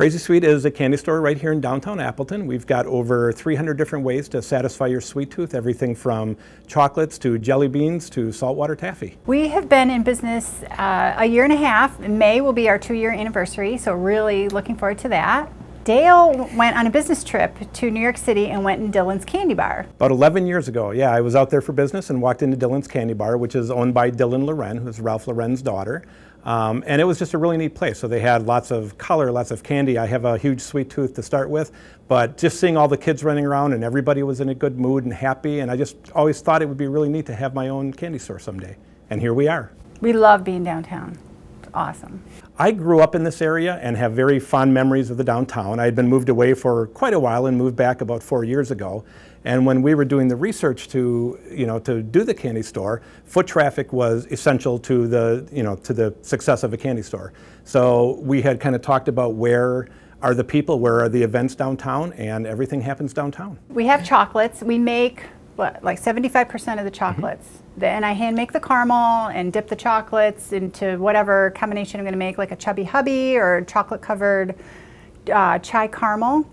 Crazy Sweet is a candy store right here in downtown Appleton. We've got over 300 different ways to satisfy your sweet tooth, everything from chocolates to jelly beans to saltwater taffy. We have been in business uh, a year and a half. May will be our two year anniversary, so really looking forward to that. Dale went on a business trip to New York City and went in Dylan's Candy Bar. About 11 years ago, yeah, I was out there for business and walked into Dylan's Candy Bar, which is owned by Dylan Lauren, who's Ralph Lauren's daughter. Um, and it was just a really neat place. So they had lots of color, lots of candy. I have a huge sweet tooth to start with, but just seeing all the kids running around and everybody was in a good mood and happy, and I just always thought it would be really neat to have my own candy store someday. And here we are. We love being downtown awesome. I grew up in this area and have very fond memories of the downtown. I had been moved away for quite a while and moved back about four years ago. And when we were doing the research to, you know, to do the candy store, foot traffic was essential to the, you know, to the success of a candy store. So we had kind of talked about where are the people, where are the events downtown, and everything happens downtown. We have chocolates. We make what, like 75% of the chocolates. Mm -hmm. and I hand make the caramel and dip the chocolates into whatever combination I'm going to make, like a chubby hubby or chocolate covered uh, chai caramel.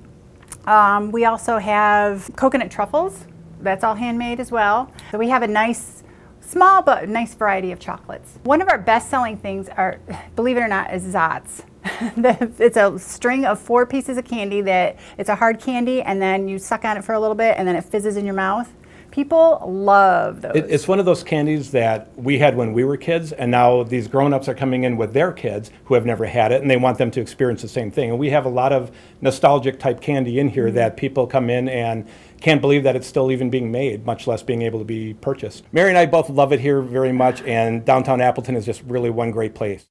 Um, we also have coconut truffles. That's all handmade as well. So we have a nice, small but nice variety of chocolates. One of our best selling things are, believe it or not, is Zotz. it's a string of four pieces of candy that it's a hard candy and then you suck on it for a little bit and then it fizzes in your mouth. People love those. It, it's one of those candies that we had when we were kids, and now these grown-ups are coming in with their kids who have never had it, and they want them to experience the same thing. And we have a lot of nostalgic type candy in here mm -hmm. that people come in and can't believe that it's still even being made, much less being able to be purchased. Mary and I both love it here very much, and downtown Appleton is just really one great place.